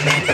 Amen.